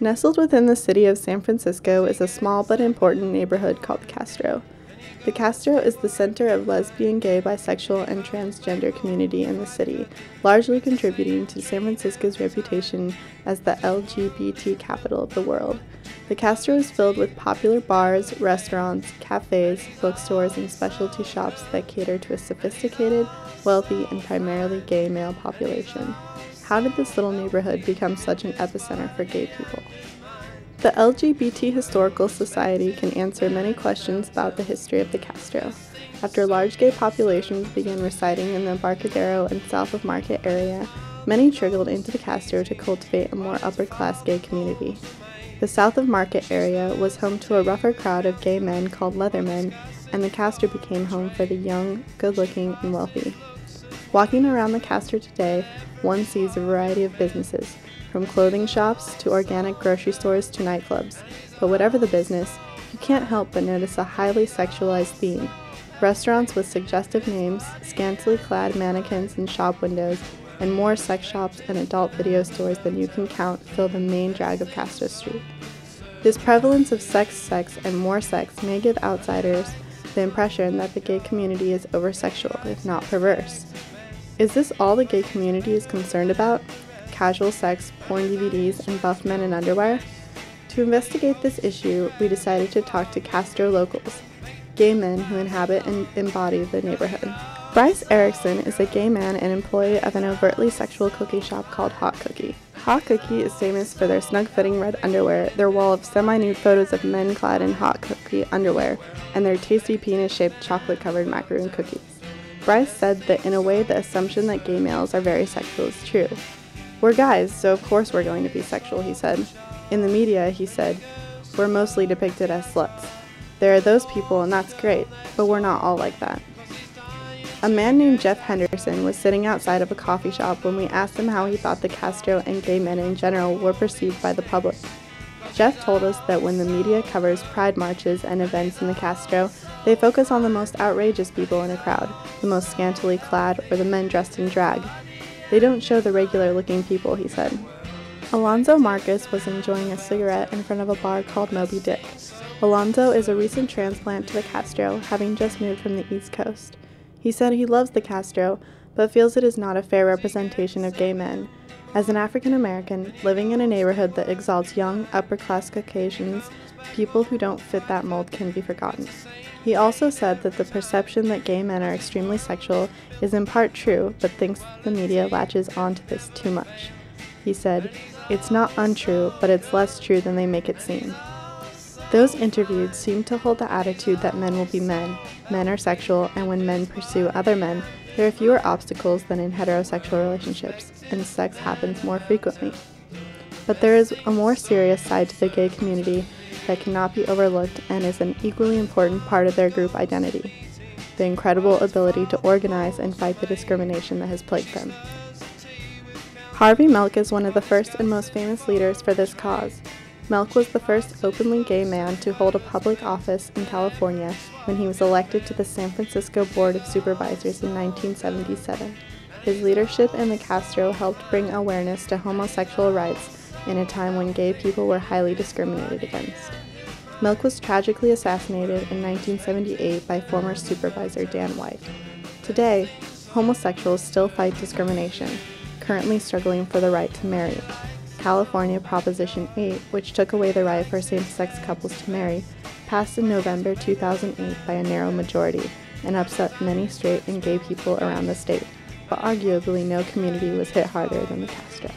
Nestled within the city of San Francisco is a small but important neighborhood called Castro. The Castro is the center of lesbian, gay, bisexual, and transgender community in the city, largely contributing to San Francisco's reputation as the LGBT capital of the world. The Castro is filled with popular bars, restaurants, cafes, bookstores, and specialty shops that cater to a sophisticated, wealthy, and primarily gay male population. How did this little neighborhood become such an epicenter for gay people? The LGBT Historical Society can answer many questions about the history of the Castro. After large gay populations began residing in the Embarcadero and south of Market area, many trickled into the Castro to cultivate a more upper class gay community. The south of Market area was home to a rougher crowd of gay men called Leathermen, and the Castro became home for the young, good looking, and wealthy. Walking around the Castro today, one sees a variety of businesses, from clothing shops to organic grocery stores to nightclubs. But whatever the business, you can't help but notice a highly sexualized theme. Restaurants with suggestive names, scantily clad mannequins in shop windows, and more sex shops and adult video stores than you can count fill the main drag of Castro Street. This prevalence of sex, sex, and more sex may give outsiders the impression that the gay community is oversexual, if not perverse. Is this all the gay community is concerned about? casual sex, porn DVDs, and buff men in underwear? To investigate this issue, we decided to talk to Castro locals, gay men who inhabit and embody the neighborhood. Bryce Erickson is a gay man and employee of an overtly sexual cookie shop called Hot Cookie. Hot Cookie is famous for their snug fitting red underwear, their wall of semi nude photos of men clad in Hot Cookie underwear, and their tasty penis shaped chocolate covered macaroon cookies. Bryce said that in a way, the assumption that gay males are very sexual is true. We're guys, so of course we're going to be sexual, he said. In the media, he said, we're mostly depicted as sluts. There are those people, and that's great, but we're not all like that. A man named Jeff Henderson was sitting outside of a coffee shop when we asked him how he thought the Castro and gay men in general were perceived by the public. Jeff told us that when the media covers pride marches and events in the Castro, they focus on the most outrageous people in a crowd, the most scantily clad or the men dressed in drag, they don't show the regular looking people, he said. Alonzo Marcus was enjoying a cigarette in front of a bar called Moby Dick. Alonzo is a recent transplant to the Castro, having just moved from the East Coast. He said he loves the Castro, but feels it is not a fair representation of gay men. As an African American, living in a neighborhood that exalts young, upper class Caucasians, people who don't fit that mold can be forgotten. He also said that the perception that gay men are extremely sexual is in part true, but thinks the media latches onto this too much. He said, It's not untrue, but it's less true than they make it seem. Those interviewed seem to hold the attitude that men will be men, men are sexual, and when men pursue other men, there are fewer obstacles than in heterosexual relationships, and sex happens more frequently. But there is a more serious side to the gay community that cannot be overlooked and is an equally important part of their group identity the incredible ability to organize and fight the discrimination that has plagued them. Harvey Milk is one of the first and most famous leaders for this cause. Milk was the first openly gay man to hold a public office in California when he was elected to the San Francisco Board of Supervisors in 1977. His leadership in the Castro helped bring awareness to homosexual rights in a time when gay people were highly discriminated against. Milk was tragically assassinated in 1978 by former supervisor Dan White. Today, homosexuals still fight discrimination, currently struggling for the right to marry. California Proposition 8, which took away the right for same sex couples to marry, passed in November 2008 by a narrow majority and upset many straight and gay people around the state, but arguably no community was hit harder than the Castro.